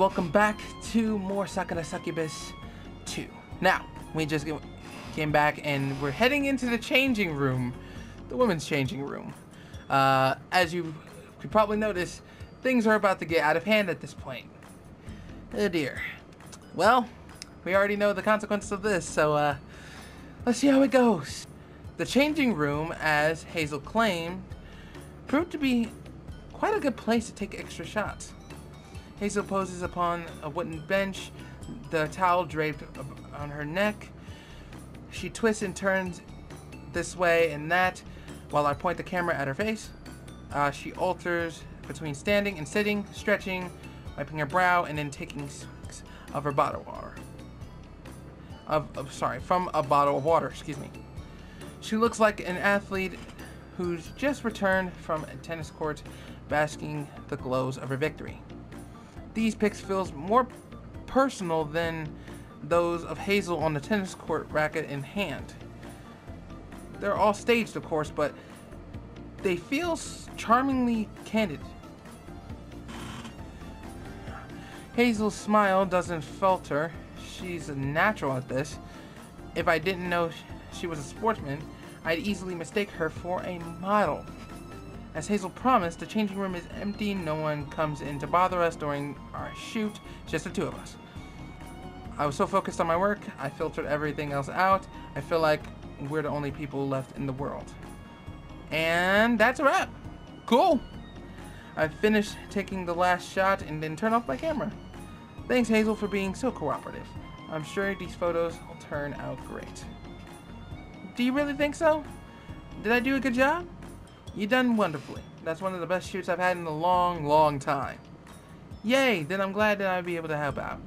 Welcome back to more Sakura Succubus 2. Now, we just came back and we're heading into the changing room. The women's changing room. Uh, as you could probably notice, things are about to get out of hand at this point. Oh dear. Well, we already know the consequences of this, so uh, let's see how it goes. The changing room, as Hazel claimed, proved to be quite a good place to take extra shots. Hazel poses upon a wooden bench, the towel draped on her neck. She twists and turns this way and that while I point the camera at her face. Uh, she alters between standing and sitting, stretching, wiping her brow, and then taking sips of her bottle of water. Of, of, sorry, from a bottle of water, excuse me. She looks like an athlete who's just returned from a tennis court basking the glows of her victory these pics feels more personal than those of Hazel on the tennis court racket in hand. They're all staged, of course, but they feel charmingly candid. Hazel's smile doesn't falter. She's a natural at this. If I didn't know she was a sportsman, I'd easily mistake her for a model. As Hazel promised, the changing room is empty. No one comes in to bother us during our shoot, just the two of us. I was so focused on my work, I filtered everything else out. I feel like we're the only people left in the world. And that's a wrap. Cool. I finished taking the last shot and then turn off my camera. Thanks Hazel for being so cooperative. I'm sure these photos will turn out great. Do you really think so? Did I do a good job? You done wonderfully. That's one of the best shoots I've had in a long, long time. Yay, then I'm glad that I'll be able to help out.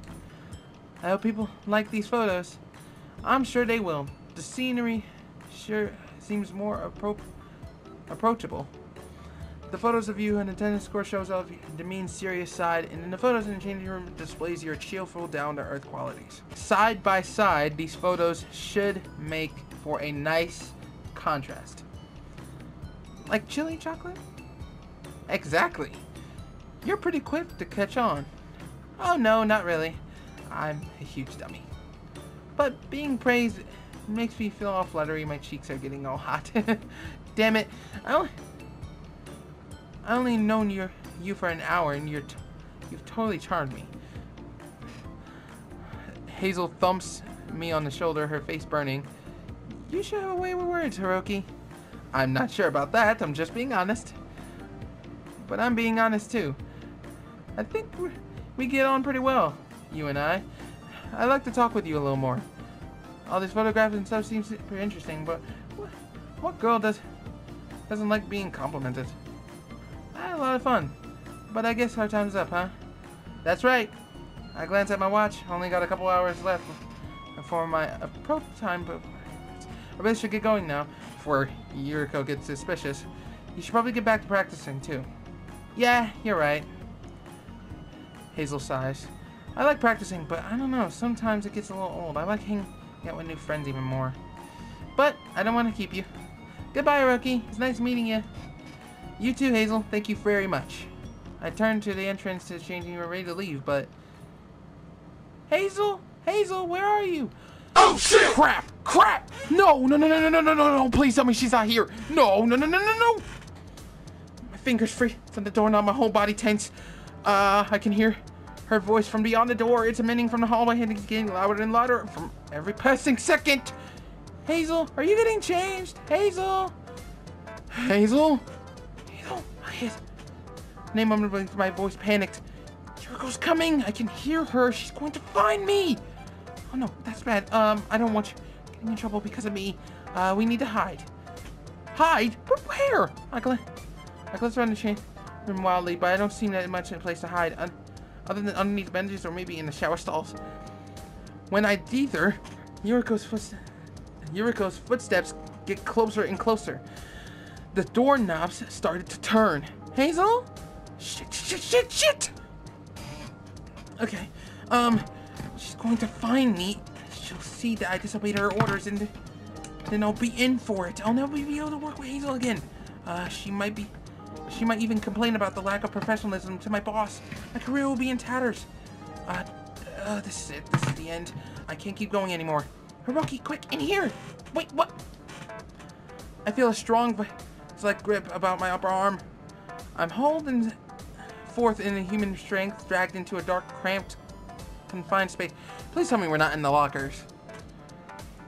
I hope people like these photos. I'm sure they will. The scenery sure seems more appro approachable. The photos of you in the tennis court shows off the mean, serious side, and then the photos in the changing room displays your cheerful, down-to-earth qualities. Side by side, these photos should make for a nice contrast. Like chili chocolate? Exactly. You're pretty quick to catch on. Oh no, not really. I'm a huge dummy. But being praised makes me feel all fluttery. My cheeks are getting all hot. Damn it. I only, I only known you you for an hour and you're you've totally charmed me. Hazel thumps me on the shoulder, her face burning. You should have a way with words, Hiroki. I'm not sure about that. I'm just being honest. But I'm being honest too. I think we get on pretty well, you and I. I'd like to talk with you a little more. All these photographs and stuff seems pretty interesting, but what, girl does doesn't like being complimented? I had a lot of fun, but I guess our time's up, huh? That's right. I glanced at my watch. Only got a couple hours left before my approach time, but I really should get going now before Yuriko gets suspicious. You should probably get back to practicing, too. Yeah, you're right. Hazel sighs. I like practicing, but I don't know. Sometimes it gets a little old. I like hanging out with new friends even more. But I don't want to keep you. Goodbye, Hiroki. It's nice meeting you. You too, Hazel. Thank you very much. I turned to the entrance to the changing room, ready to leave, but... Hazel? Hazel, where are you? Oh shit! Crap! Crap! No! No! No! No! No! No! No! No! Please tell me she's not here! No! No! No! No! No! No! My fingers free from the doorknob. My whole body tense. Uh, I can hear her voice from beyond the door. It's emanating from the hallway, and it's getting louder and louder from every passing second. Hazel, are you getting changed? Hazel? Hazel? Hazel? My name on my voice panicked. Yuriko's coming! I can hear her. She's going to find me! Oh no, that's bad. Um, I don't want you getting in trouble because of me. Uh, we need to hide. Hide? But where? I glance, I glance around the chain room wildly, but I don't see that much in a place to hide, un other than underneath the benches or maybe in the shower stalls. When I dither, Yuriko's, foot Yuriko's footsteps get closer and closer. The doorknobs started to turn. Hazel? Shit, shit, shit, shit! Okay, um, She's going to find me. She'll see that I disobeyed her orders and then I'll be in for it. I'll never be able to work with Hazel again. Uh, she might be... She might even complain about the lack of professionalism to my boss. My career will be in tatters. Uh, uh, this is it. This is the end. I can't keep going anymore. Hiroki, quick, in here! Wait, what? I feel a strong, like grip about my upper arm. I'm holding forth in human strength, dragged into a dark, cramped, confined space. Please tell me we're not in the lockers.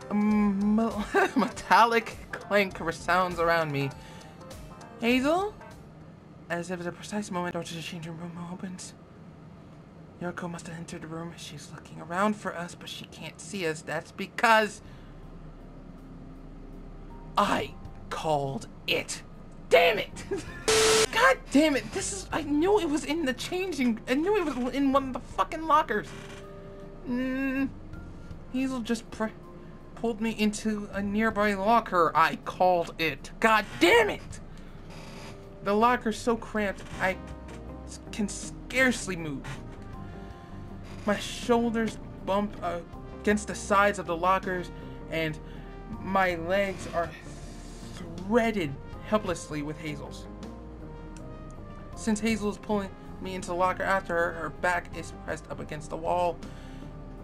A metallic clank resounds around me. Hazel? As if at a precise moment, door to the changing room opens. Yoko must have entered the room. She's looking around for us, but she can't see us. That's because... I called it. Damn it! God damn it! This is... I knew it was in the changing... I knew it was in one of the fucking lockers. Mm, Hazel just pulled me into a nearby locker. I called it. God damn it! The locker's so cramped, I can scarcely move. My shoulders bump uh, against the sides of the lockers, and my legs are threaded helplessly with Hazel's. Since Hazel is pulling me into the locker after her, her back is pressed up against the wall.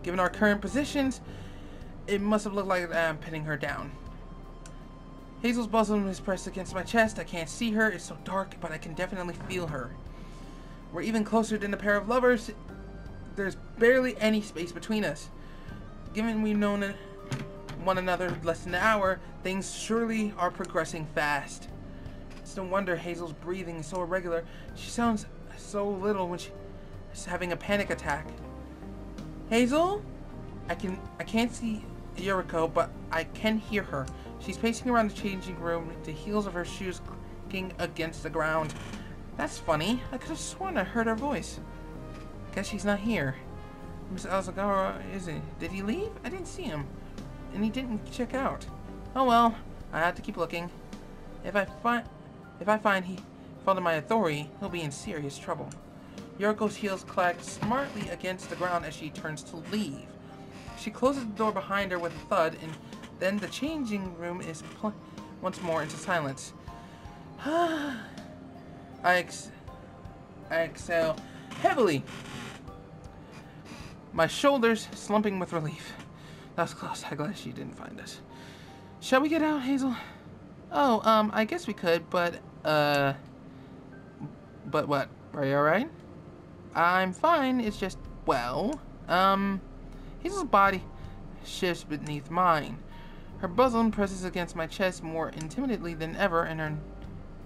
Given our current positions, it must have looked like I'm pinning her down. Hazel's bosom is pressed against my chest. I can't see her. It's so dark, but I can definitely feel her. We're even closer than a pair of lovers. There's barely any space between us. Given we've known one another less than an hour, things surely are progressing fast. It's no wonder Hazel's breathing is so irregular. She sounds so little when she's having a panic attack. Hazel? I can I can't see Yuriko, but I can hear her. She's pacing around the changing room, the heels of her shoes clicking against the ground. That's funny. I could have sworn I heard her voice. Guess she's not here. Miss Asagawa isn't. Did he leave? I didn't see him. And he didn't check out. Oh well, I have to keep looking. If I find if I find he fell my authority, he'll be in serious trouble. Yuriko's heels clack smartly against the ground as she turns to leave. She closes the door behind her with a thud, and then the changing room is once more into silence. I, ex I exhale heavily, my shoulders slumping with relief. That was close. I'm glad she didn't find us. Shall we get out, Hazel? Oh, um, I guess we could, but, uh... But what? Are you alright? I'm fine. It's just, well, um... his body shifts beneath mine. Her bosom presses against my chest more intimately than ever, and her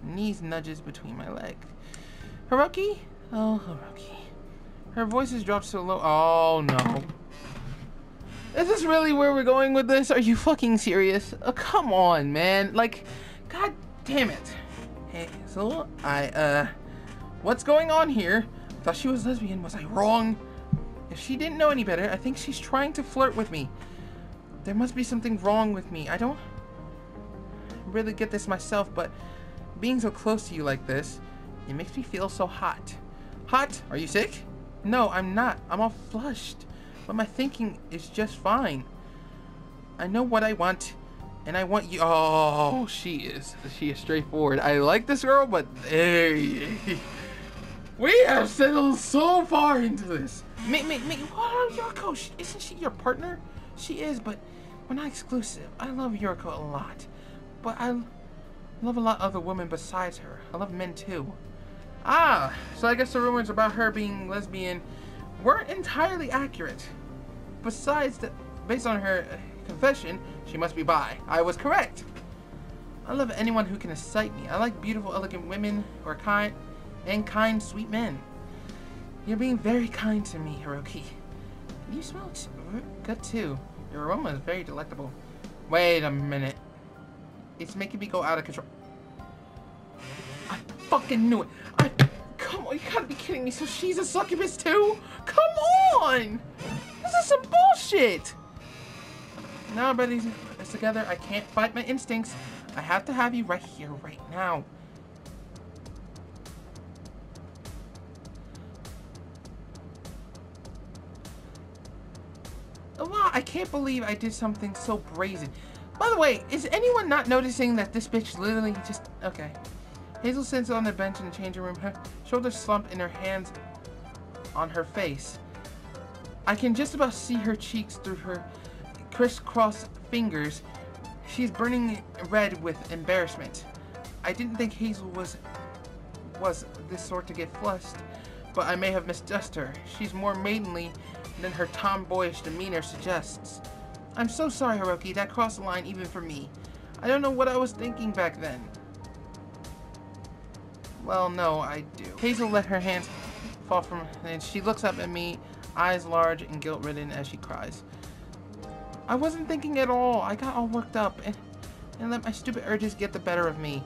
knees nudges between my legs. Hiroki? Oh, Hiroki. Her voice has dropped so low. Oh, no. Is this really where we're going with this? Are you fucking serious? Oh, come on, man. Like, god damn it. So, I, uh, what's going on here? I thought she was lesbian. Was I wrong? If she didn't know any better, I think she's trying to flirt with me. There must be something wrong with me. I don't really get this myself, but being so close to you like this, it makes me feel so hot. Hot? Are you sick? No, I'm not. I'm all flushed but my thinking is just fine. I know what I want, and I want you. Oh, she is. She is straightforward. I like this girl, but hey, we have settled so far into this. Me, me, me. What about Yuriko? Isn't she your partner? She is, but we're not exclusive. I love Yuriko a lot, but I love a lot of other women besides her. I love men too. Ah, so I guess the rumors about her being lesbian weren't entirely accurate. Besides, that, based on her confession, she must be bi. I was correct. I love anyone who can excite me. I like beautiful, elegant women who are kind and kind, sweet men. You're being very kind to me, Hiroki. You smell good too. Your aroma is very delectable. Wait a minute. It's making me go out of control. I fucking knew it. I Come on, you gotta be kidding me. So she's a succubus too? Come on! This is some bullshit! Now everybody's together. I can't fight my instincts. I have to have you right here, right now. Wow, I can't believe I did something so brazen. By the way, is anyone not noticing that this bitch literally just... Okay. Hazel sits on the bench in the changing room, her shoulders slumped and her hands on her face. I can just about see her cheeks through her crisscross fingers. She's burning red with embarrassment. I didn't think Hazel was was this sort to get flushed, but I may have misjudged her. She's more maidenly than her tomboyish demeanor suggests. I'm so sorry, Hiroki. That crossed the line even for me. I don't know what I was thinking back then. Well, no, I do. Hazel let her hands fall from and she looks up at me, eyes large and guilt-ridden as she cries. I wasn't thinking at all. I got all worked up and, and let my stupid urges get the better of me.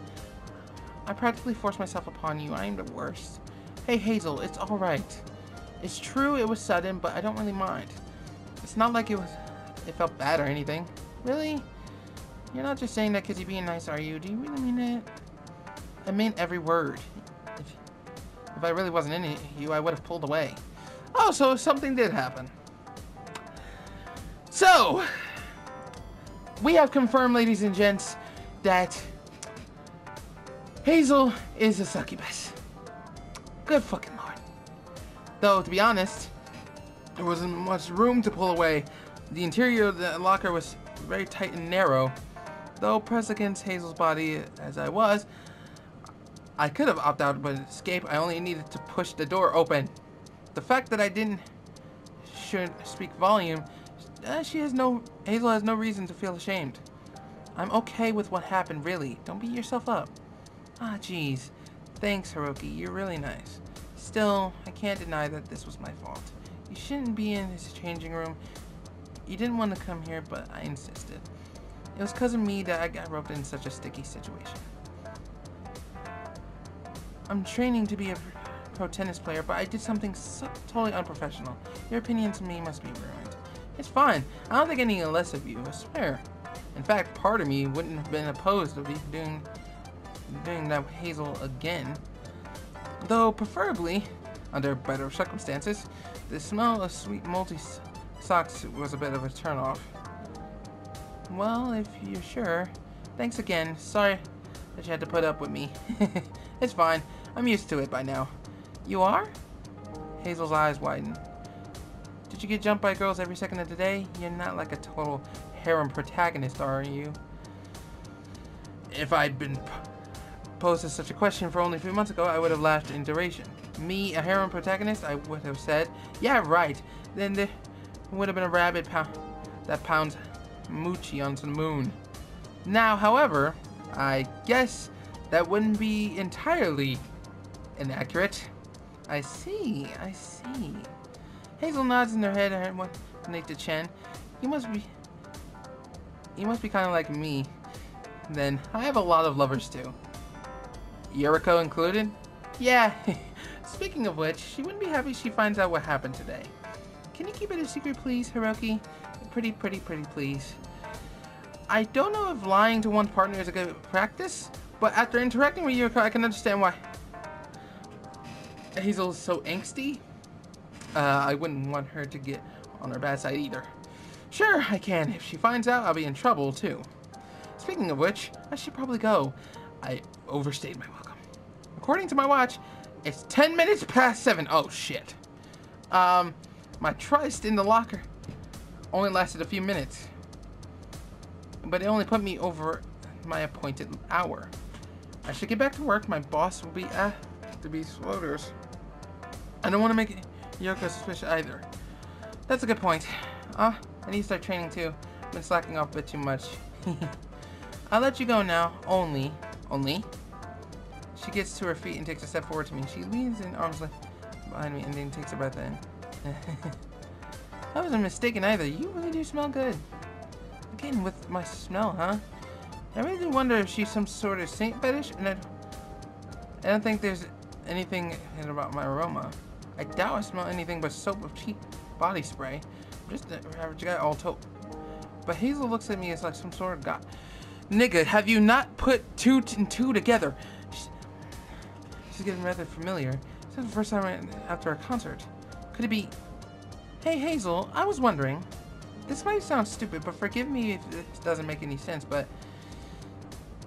I practically forced myself upon you. I am the worst. Hey, Hazel, it's alright. It's true it was sudden, but I don't really mind. It's not like it was... It felt bad or anything. Really? You're not just saying that because you're being nice, are you? Do you really mean it? I mean every word. If, if I really wasn't into you, I would have pulled away. Oh, so something did happen. So, we have confirmed, ladies and gents, that Hazel is a succubus. Good fucking lord. Though, to be honest, there wasn't much room to pull away. The interior of the locker was very tight and narrow. Though pressed against Hazel's body as I was, I could have opted out but escape. I only needed to push the door open. The fact that I didn't should speak volume, uh, she has no, Hazel has no reason to feel ashamed. I'm okay with what happened, really. Don't beat yourself up. Ah, jeez. Thanks, Hiroki. You're really nice. Still, I can't deny that this was my fault. You shouldn't be in his changing room. You didn't want to come here, but I insisted. It was because of me that I got roped in such a sticky situation. I'm training to be a pro tennis player, but I did something so totally unprofessional. Your opinion to me must be ruined. It's fine. I don't think any less of you, I swear. In fact, part of me wouldn't have been opposed to doing, doing that with Hazel again. Though, preferably, under better circumstances, the smell of sweet multi socks was a bit of a turnoff. Well, if you're sure. Thanks again. Sorry that you had to put up with me. it's fine. I'm used to it by now. You are? Hazel's eyes widen. Did you get jumped by girls every second of the day? You're not like a total harem protagonist, are you? If I'd been posed such a question for only a few months ago, I would have laughed in duration. Me, a harem protagonist? I would have said, yeah, right. Then there would have been a rabbit pound that pounds moochie onto the moon. Now, however, I guess that wouldn't be entirely inaccurate. I see, I see. Hazel nods in her head and beneath the chin. You must be... You must be kind of like me. Then, I have a lot of lovers too. Yuriko included? Yeah. Speaking of which, she wouldn't be happy she finds out what happened today. Can you keep it a secret, please, Hiroki? Pretty, pretty, pretty, please. I don't know if lying to one's partner is a good practice, but after interacting with Yuriko, I can understand why Hazel's so angsty. Uh, I wouldn't want her to get on her bad side either. Sure, I can. If she finds out, I'll be in trouble, too. Speaking of which, I should probably go. I overstayed my welcome. According to my watch, it's 10 minutes past 7. Oh, shit. Um, my trust in the locker only lasted a few minutes. But it only put me over my appointed hour. I should get back to work. My boss will be at the Beast Floaters. I don't want to make Yoko suspicious either. That's a good point. Ah, uh, I need to start training too. I've been slacking off a bit too much. I'll let you go now. Only, only. She gets to her feet and takes a step forward to me. She leans in arms length behind me and then takes a breath in. I wasn't mistaken either. You really do smell good. Again, with my smell, huh? I really do wonder if she's some sort of saint fetish, and I, I don't think there's anything about my aroma. I doubt I smell anything but soap of cheap body spray. I'm just an average guy all told. But Hazel looks at me as like some sort of god. Nigga, have you not put two and two together? She's, getting rather familiar. This is the first time I, after a concert. Could it be... Hey, Hazel, I was wondering. This might sound stupid, but forgive me if it doesn't make any sense, but...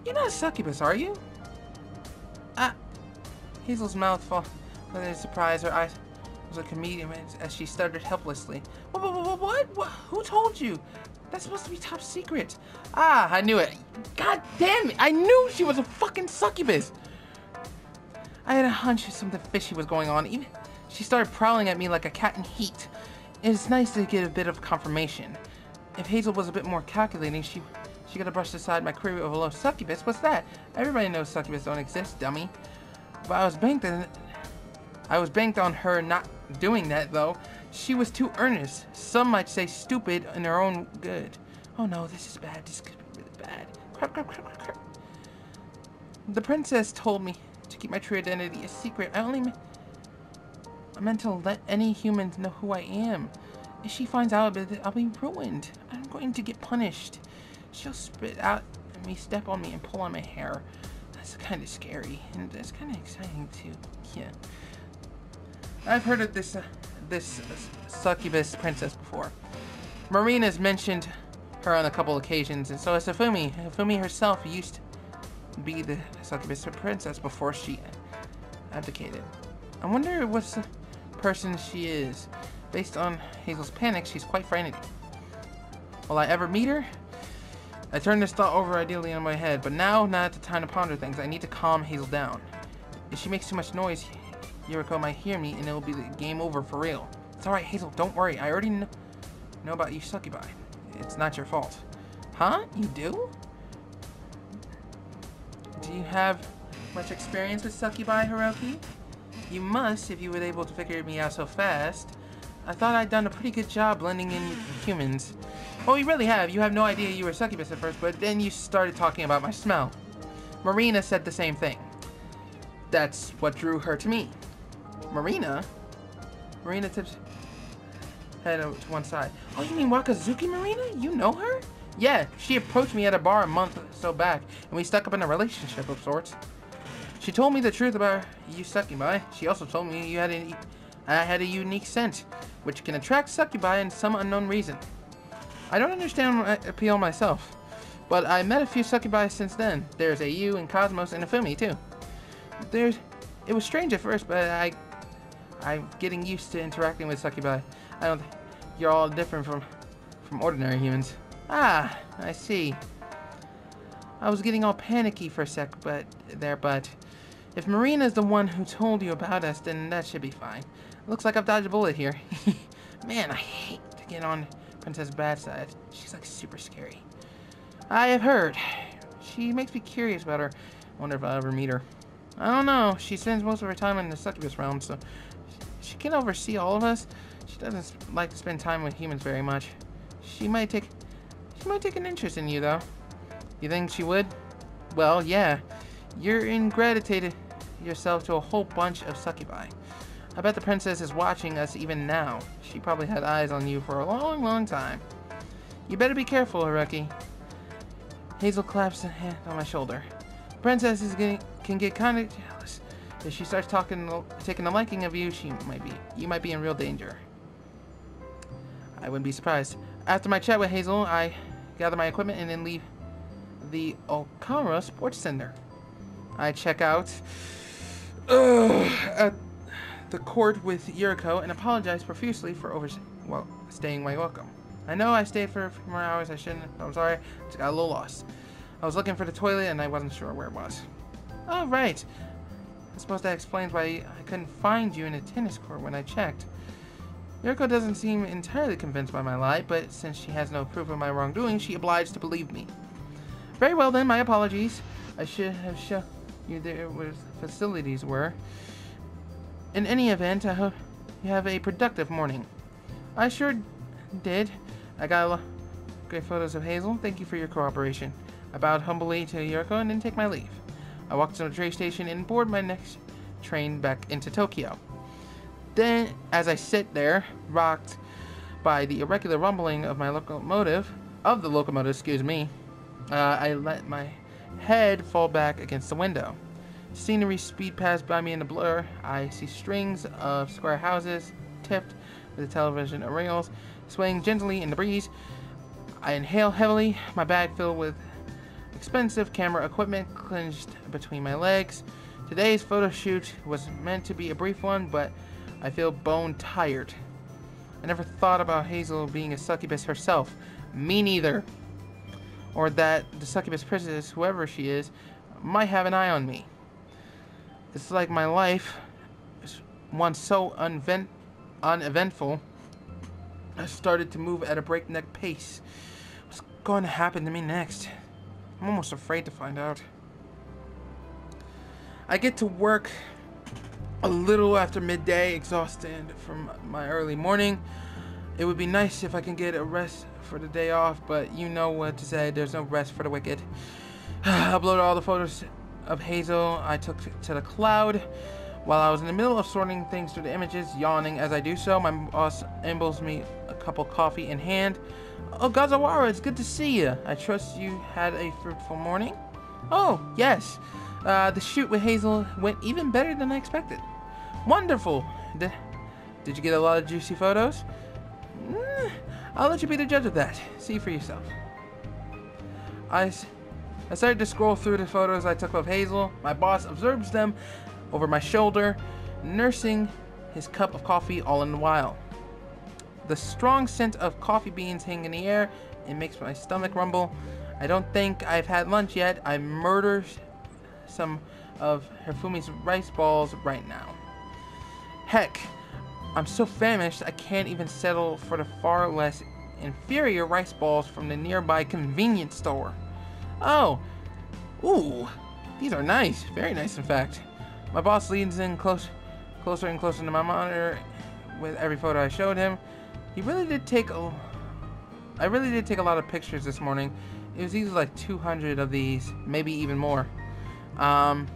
You're not a succubus, are you? Ah. Hazel's mouth fall a surprise. Her eyes was a comedian as she stuttered helplessly. What, what, what, what? Who told you? That's supposed to be top secret. Ah, I knew it. God damn it. I knew she was a fucking succubus. I had a hunch something fishy was going on. Even she started prowling at me like a cat in heat. It's nice to get a bit of confirmation. If Hazel was a bit more calculating, she she could have brushed aside my query of a low succubus. What's that? Everybody knows succubus don't exist, dummy. But I was banked I was banked on her not doing that though. She was too earnest. Some might say stupid in her own good. Oh no, this is bad. This could be really bad. Crap, crap, crap, crap, crap. The princess told me to keep my true identity a secret. I only I meant to let any humans know who I am. If she finds out I'll be ruined. I'm going to get punished. She'll spit out at me, step on me, and pull on my hair. That's kind of scary, and that's kind of exciting too. Yeah. I've heard of this uh, this succubus princess before. Marina's mentioned her on a couple occasions, and so has Hifumi. Hifumi herself used to be the succubus princess before she abdicated. I wonder what person she is. Based on Hazel's panic, she's quite frightening. Will I ever meet her? I turned this thought over ideally in my head, but now, not the time to ponder things. I need to calm Hazel down. If she makes too much noise, Yuriko might hear me and it'll be the game over for real. It's alright, Hazel, don't worry. I already know, about you succubi. It's not your fault. Huh? You do? Do you have much experience with succubi, Hiroki? You must, if you were able to figure me out so fast. I thought I'd done a pretty good job blending in humans. Well, you really have. You have no idea you were succubus at first, but then you started talking about my smell. Marina said the same thing. That's what drew her to me. Marina? Marina tips head to one side. Oh, you mean Wakazuki Marina? You know her? Yeah, she approached me at a bar a month or so back, and we stuck up in a relationship of sorts. She told me the truth about you succubi. She also told me you had a, I had a unique scent, which can attract succubi in some unknown reason. I don't understand my appeal myself, but I met a few succubi since then. There's AU and Cosmos and Hifumi too. There's, it was strange at first, but I, I'm getting used to interacting with succubi. I don't, you're all different from, from ordinary humans. Ah, I see. I was getting all panicky for a sec, but there, but if Marina's the one who told you about us, then that should be fine. Looks like I've dodged a bullet here. Man, I hate to get on Princess bad side. She's like super scary. I have heard. She makes me curious about her. I wonder if I'll ever meet her. I don't know. She spends most of her time in the succubus realm, so she can oversee all of us. She doesn't like to spend time with humans very much. She might take she might take an interest in you though. You think she would? Well, yeah. You're ingratitude yourself to a whole bunch of succubi. I bet the princess is watching us even now. She probably had eyes on you for a long, long time. You better be careful, Hiroki. Hazel claps a hand on my shoulder. Princess is getting can get kind of. If she starts talking, taking a liking of you, she might be you might be in real danger. I wouldn't be surprised. After my chat with Hazel, I gather my equipment and then leave the Okara Sports Center. I check out uh, at the court with Yuriko and apologize profusely for over well staying my welcome. I know I stayed for a few more hours. I shouldn't. I'm sorry. Just got a little lost. I was looking for the toilet and I wasn't sure where it was. Oh right. I suppose that explains why I couldn't find you in a tennis court when I checked. Yuriko doesn't seem entirely convinced by my lie, but since she has no proof of my wrongdoing, she obliged to believe me. Very well then, my apologies. I should have shown you there where facilities were. In any event, I hope you have a productive morning. I sure did. I got a lot great photos of Hazel. Thank you for your cooperation. I bowed humbly to Yuriko and then take my leave. I walked to the train station and board my next train back into Tokyo. Then, as I sit there, rocked by the irregular rumbling of my locomotive, of the locomotive, excuse me, uh, I let my head fall back against the window. Scenery speed past by me in a blur. I see strings of square houses tipped with the television rails swaying gently in the breeze. I inhale heavily, my bag filled with expensive camera equipment clenched between my legs. Today's photo shoot was meant to be a brief one, but I feel bone tired. I never thought about Hazel being a succubus herself. Me neither. Or that the succubus princess, whoever she is, might have an eye on me. It's like my life one so unvent, uneventful. I started to move at a breakneck pace. What's going to happen to me next? I'm almost afraid to find out. I get to work a little after midday, exhausted from my early morning. It would be nice if I can get a rest for the day off, but you know what to say. There's no rest for the wicked. I uploaded all the photos of Hazel I took to the cloud. While I was in the middle of sorting things through the images, yawning as I do so, my boss ambles me a cup of coffee in hand. Oh, Gazawara, it's good to see you. I trust you had a fruitful morning? Oh, yes. Uh, the shoot with Hazel went even better than I expected. Wonderful. Did, did you get a lot of juicy photos? Mm, I'll let you be the judge of that. See for yourself. I, I started to scroll through the photos I took of Hazel. My boss observes them over my shoulder, nursing his cup of coffee all in the while. The strong scent of coffee beans hang in the air. It makes my stomach rumble. I don't think I've had lunch yet. I murder some of Hifumi's rice balls right now. Heck, I'm so famished I can't even settle for the far less inferior rice balls from the nearby convenience store. Oh, ooh, these are nice, very nice in fact. My boss leans in close, closer and closer to my monitor with every photo I showed him. He really did take a, I really did take a lot of pictures this morning. It was easily like 200 of these, maybe even more. Um,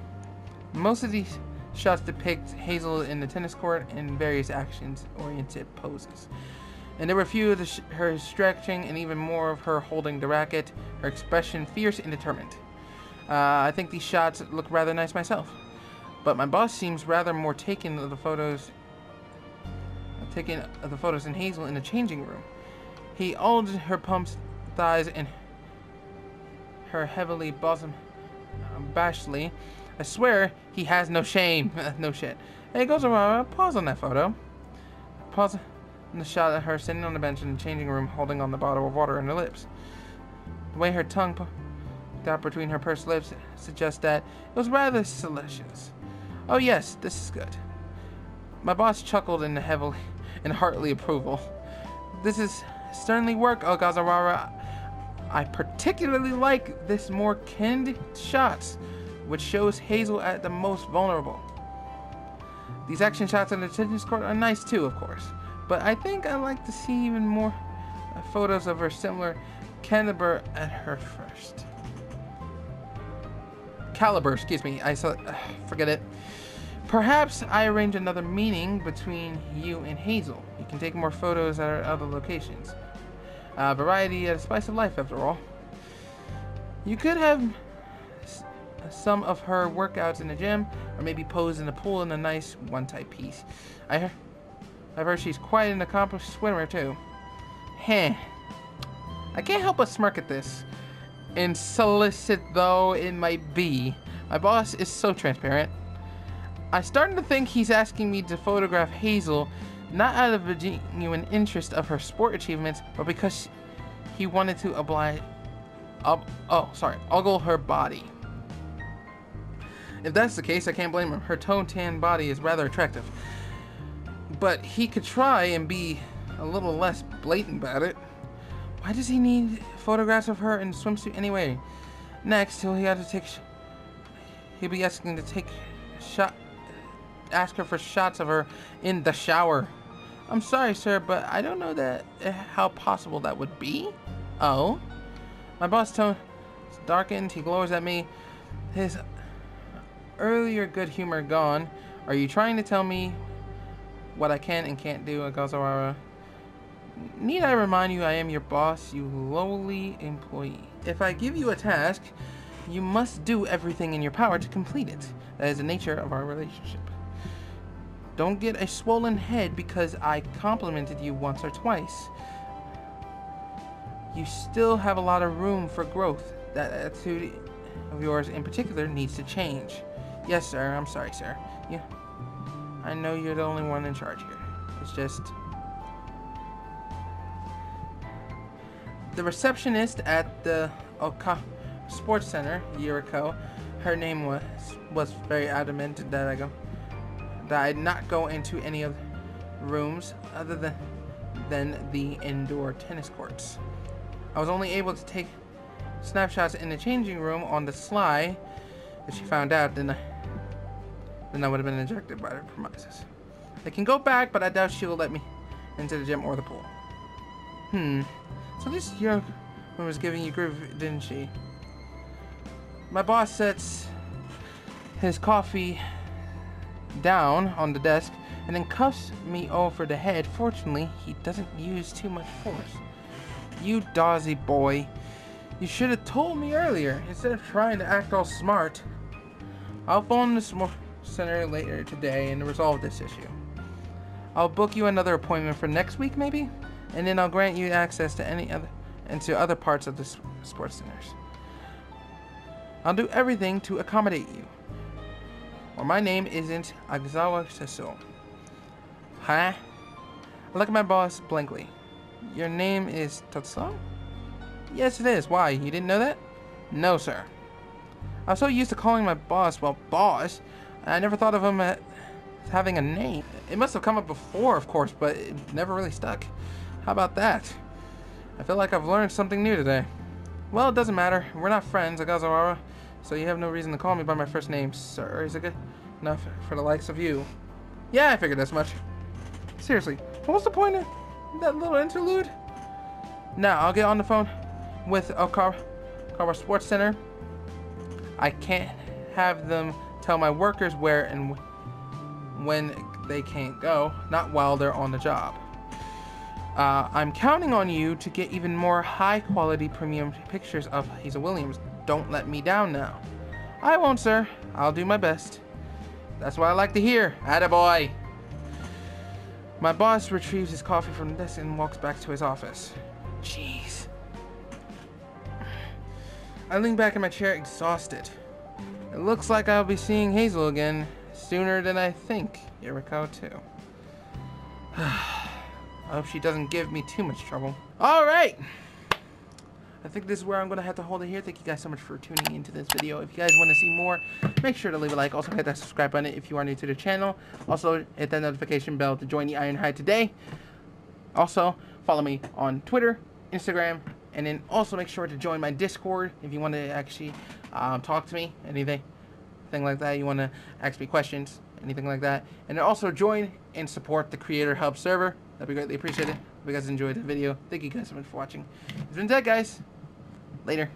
most of these shots depict Hazel in the tennis court in various actions-oriented poses. And there were a few of sh her stretching and even more of her holding the racket, her expression fierce and determined. Uh, I think these shots look rather nice myself. But my boss seems rather more taken of the photos taking the photos in Hazel in the changing room. He owned her pumps, thighs, and her heavily bosom um, bashfully. I swear he has no shame. no shit. Hey, goes around. Pause on that photo. Pause on the shot of her sitting on the bench in the changing room holding on the bottle of water in her lips. The way her tongue poked out between her pursed lips suggests that it was rather salacious. Oh yes, this is good. My boss chuckled in the heavily in heartily approval. This is sternly work, Ogasawara. I particularly like this more candid shots, which shows Hazel at the most vulnerable. These action shots in the tennis court are nice too, of course, but I think I like to see even more photos of her similar caliber at her first. Caliber, excuse me, I saw, uh, forget it. Perhaps I arrange another meeting between you and Hazel. You can take more photos at other locations. Variety at a spice of life, after all. You could have some of her workouts in the gym, or maybe pose in the pool in a nice one-type piece. I heard, I've heard she's quite an accomplished swimmer, too. Heh. I can't help but smirk at this. Insolicit though it might be, my boss is so transparent. I'm starting to think he's asking me to photograph Hazel not out of a genuine interest of her sport achievements, but because he wanted to oblige, ob, oh, sorry, ogle her body. If that's the case, I can't blame. Her tone tan body is rather attractive. But he could try and be a little less blatant about it. Why does he need photographs of her in swimsuit anyway? Next, he'll have to take. He'll be asking to take shot ask her for shots of her in the shower. I'm sorry, sir, but I don't know that uh, how possible that would be. Oh, my boss tone is darkened. He glowers at me. His earlier good humor gone. Are you trying to tell me what I can and can't do, Agazawara? Need I remind you I am your boss, you lowly employee. If I give you a task, you must do everything in your power to complete it. That is the nature of our relationship. Don't get a swollen head because I complimented you once or twice. You still have a lot of room for growth. That attitude of yours in particular needs to change. Yes, sir. I'm sorry, sir. You, I know you're the only one in charge here. It's just... The receptionist at the Oka Sports Center ago, her name was was very adamant that I go that I did not go into any of rooms other than than the indoor tennis courts. I was only able to take snapshots in the changing room on the sly. If she found out, then I, then I would have been ejected by the premises. I can go back, but I doubt she'll let me into the gym or the pool. Hmm. So this young woman was giving you grief, didn't she? My boss sets his coffee down on the desk and then cuffs me over the head. Fortunately, he doesn't use too much force. You dawsy boy. You should have told me earlier instead of trying to act all smart. I'll phone the center later today and resolve this issue. I'll book you another appointment for next week maybe, and then I'll grant you access to any other and to other parts of the sports centers. I'll do everything to accommodate you. Well, my name isn't Agzawa Seso. Huh? I look at my boss blankly. Your name is Tatsuo? Yes, it is. Why? You didn't know that? No, sir. I'm so used to calling my boss, well, boss, I never thought of him as having a name. It must have come up before, of course, but it never really stuck. How about that? I feel like I've learned something new today. Well, it doesn't matter. We're not friends, Agazawara, so you have no reason to call me by my first name, sir. Is it good enough for the likes of you? Yeah, I figured as much. Seriously, what was the point of that little interlude? Now, I'll get on the phone with Okawa Sports Center. I can't have them tell my workers where and when they can't go, not while they're on the job. Uh, I'm counting on you to get even more high quality premium pictures of Hazel Williams. Don't let me down now. I won't, sir. I'll do my best. That's what I like to hear. Attaboy. My boss retrieves his coffee from the desk and walks back to his office. Jeez. I lean back in my chair, exhausted. It looks like I'll be seeing Hazel again sooner than I think. Yuriko, too. I hope she doesn't give me too much trouble. Alright! I think this is where I'm going to have to hold it here. Thank you guys so much for tuning into this video. If you guys want to see more, make sure to leave a like. Also, hit that subscribe button if you are new to the channel. Also, hit that notification bell to join the Iron Ironhide today. Also, follow me on Twitter, Instagram, and then also make sure to join my Discord if you want to actually um, talk to me, anything, thing like that. You want to ask me questions, anything like that. And then also join and support the Creator Hub server. That'd be greatly appreciated. Hope you guys enjoyed the video. Thank you guys so much for watching. It's been Zedd, guys. Later.